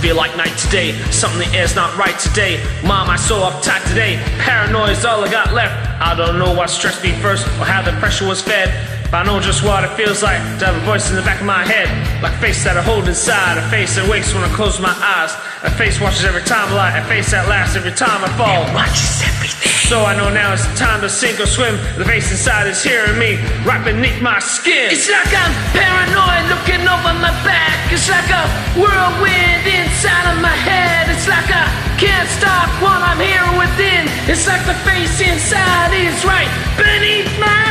feel like night today. Something air's not right today. Mom, I so uptight today. Paranoia's all I got left. I don't know what stressed me first or how the pressure was fed. But I know just what it feels like to have a voice in the back of my head. Like a face that I hold inside, a face that wakes when I close my eyes. A face watches every time I lie, a face that laughs every time I fall. So I know now it's time to sink or swim. The face inside is hearing me, right beneath my skin. It's like I'm paranoid looking over my back. It's like a whirlwind inside of my head. It's like I can't stop what I'm hearing within. It's like the face inside is right beneath my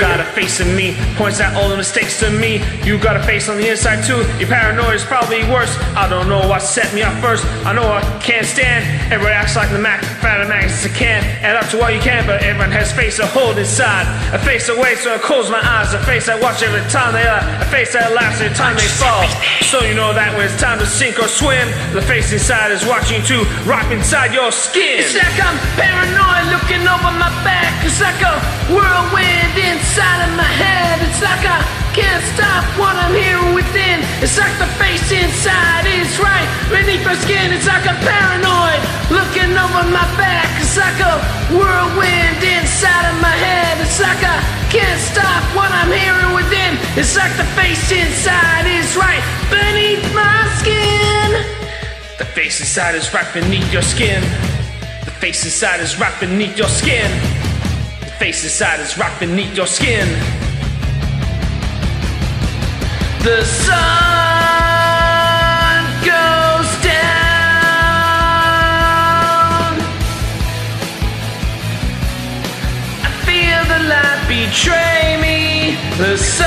got a face in me, points out all the mistakes to me. You got a face on the inside too. Your paranoia is probably worse. I don't know what set me up first. I know I can't stand. Everybody acts like the Mac, fat of Max. I can't add up to what you can, but everyone has face to hold inside. A face waits so I close my eyes. A face that watch every time they lie. A face that laughs every time they fall. So you know that when it's time to sink or swim, the face inside is watching too, rock inside your skin. It's like I'm paranoid looking over my back. It's like a whirlwind inside of my head. It's like I can't stop what I'm hearing within. It's like the face inside is right beneath my skin. It's like I'm paranoid looking over my back. It's like a whirlwind inside of my head. It's like I can't stop what I'm hearing within. It's like the face inside is right beneath my skin. The face inside is right beneath your skin. The face inside is right beneath your skin. Face inside is rock beneath your skin. The sun goes down. I feel the light betray me. The sun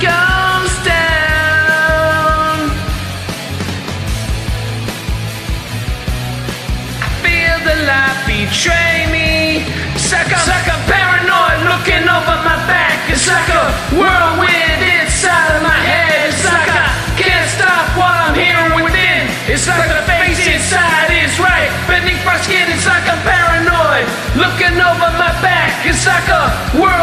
goes down. I feel the light betray looking over my back. It's like a whirlwind